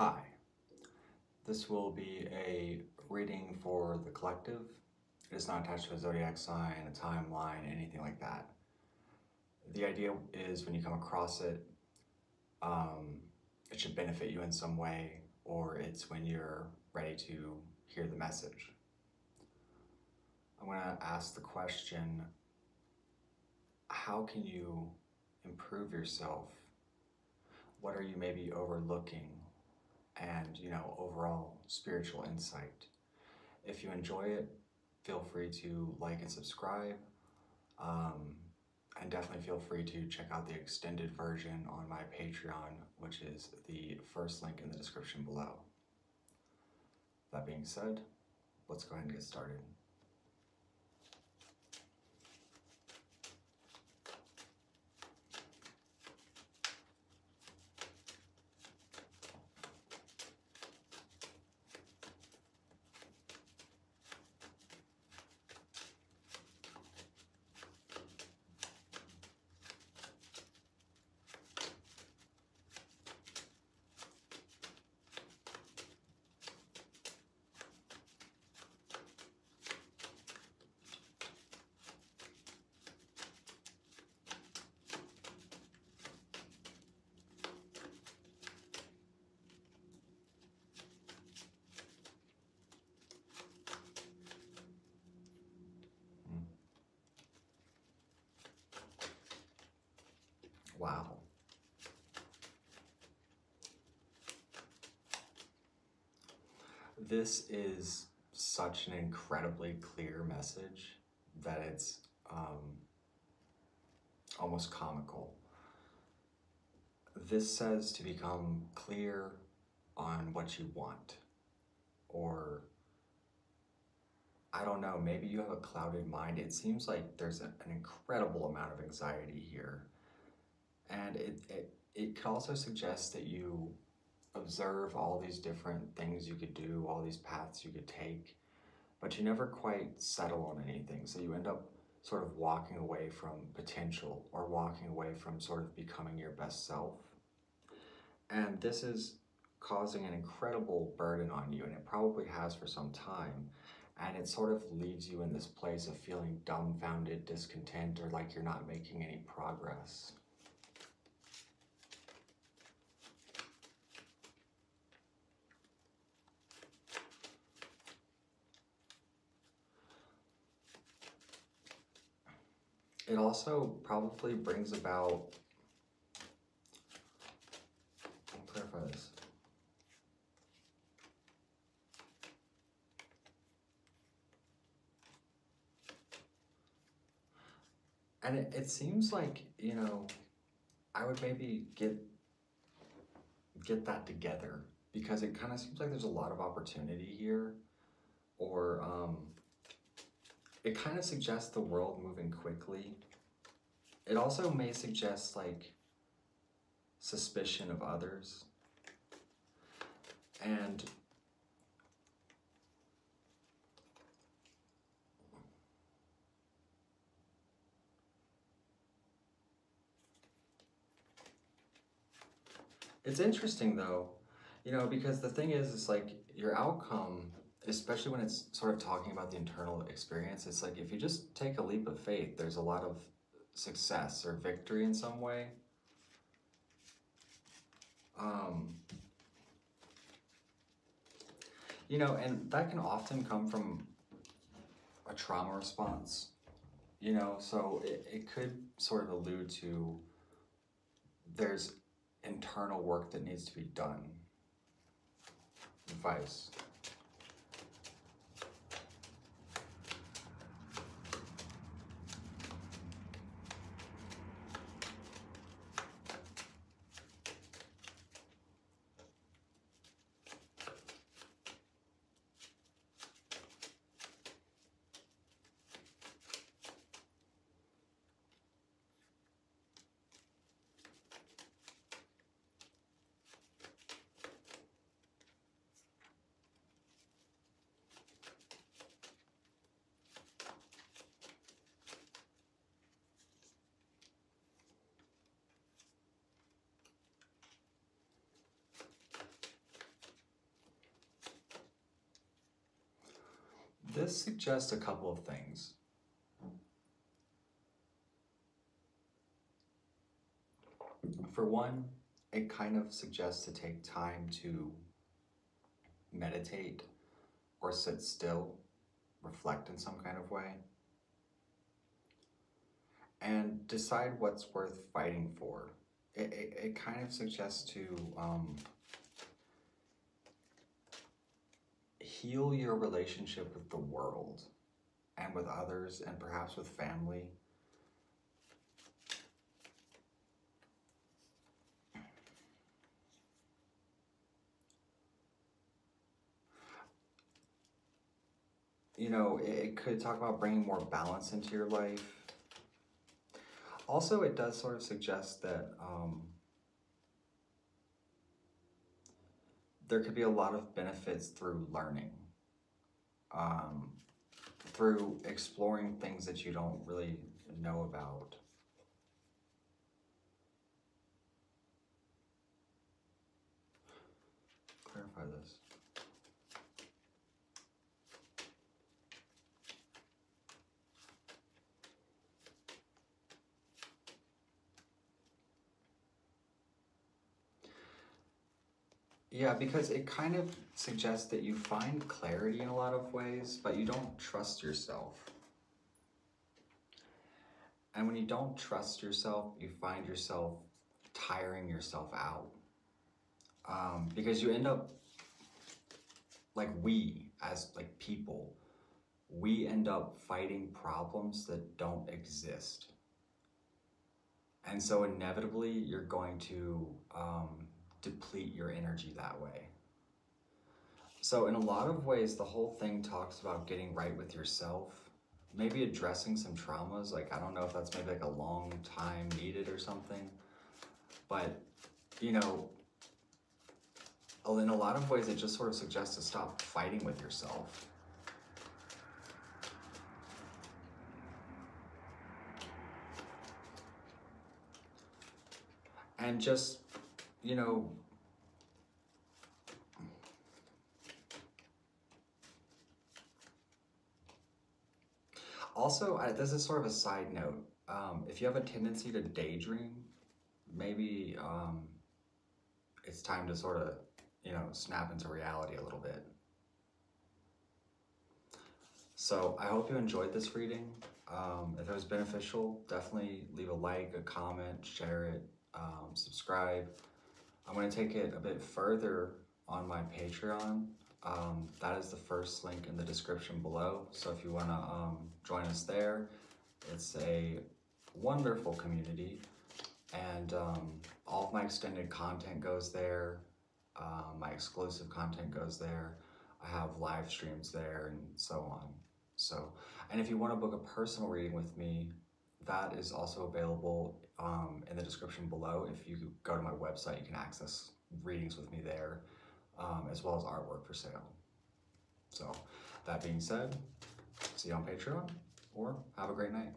Hi, this will be a reading for the collective. It is not attached to a zodiac sign, a timeline, anything like that. The idea is when you come across it, um, it should benefit you in some way, or it's when you're ready to hear the message. I'm going to ask the question how can you improve yourself? What are you maybe overlooking? And, you know, overall spiritual insight. If you enjoy it, feel free to like and subscribe. Um, and definitely feel free to check out the extended version on my Patreon, which is the first link in the description below. That being said, let's go ahead and get started. Wow. This is such an incredibly clear message that it's um, almost comical. This says to become clear on what you want, or I don't know, maybe you have a clouded mind. It seems like there's an incredible amount of anxiety here and it, it, it could also suggest that you observe all these different things you could do, all these paths you could take, but you never quite settle on anything. So you end up sort of walking away from potential or walking away from sort of becoming your best self. And this is causing an incredible burden on you, and it probably has for some time. And it sort of leaves you in this place of feeling dumbfounded, discontent, or like you're not making any progress. It also probably brings about, clarify this. And it, it seems like, you know, I would maybe get get that together because it kind of seems like there's a lot of opportunity here or um, it kind of suggests the world moving quickly. It also may suggest like suspicion of others. And it's interesting though, you know, because the thing is, it's like your outcome especially when it's sort of talking about the internal experience, it's like if you just take a leap of faith, there's a lot of success or victory in some way. Um, you know, and that can often come from a trauma response, you know, so it, it could sort of allude to there's internal work that needs to be done. Advice. This suggests a couple of things. For one, it kind of suggests to take time to meditate or sit still, reflect in some kind of way, and decide what's worth fighting for. It, it, it kind of suggests to um, heal your relationship with the world and with others and perhaps with family. You know, it could talk about bringing more balance into your life. Also, it does sort of suggest that um, there could be a lot of benefits through learning, um, through exploring things that you don't really know about. Clarify this. Yeah, because it kind of suggests that you find clarity in a lot of ways, but you don't trust yourself. And when you don't trust yourself, you find yourself tiring yourself out. Um, because you end up, like we, as like people, we end up fighting problems that don't exist. And so inevitably, you're going to um, deplete your energy that way. So, in a lot of ways, the whole thing talks about getting right with yourself, maybe addressing some traumas. Like, I don't know if that's maybe like a long time needed or something, but you know, in a lot of ways, it just sort of suggests to stop fighting with yourself. And just you know, also, I, this is sort of a side note. Um, if you have a tendency to daydream, maybe um, it's time to sort of, you know, snap into reality a little bit. So I hope you enjoyed this reading. Um, if it was beneficial, definitely leave a like, a comment, share it, um, subscribe. I'm going to take it a bit further on my Patreon. Um, that is the first link in the description below. So if you want to um, join us there, it's a wonderful community. And um, all of my extended content goes there. Um, my exclusive content goes there. I have live streams there and so on. So, and if you want to book a personal reading with me, that is also available um, in the description below. If you go to my website, you can access readings with me there, um, as well as artwork for sale. So, that being said, see you on Patreon, or have a great night.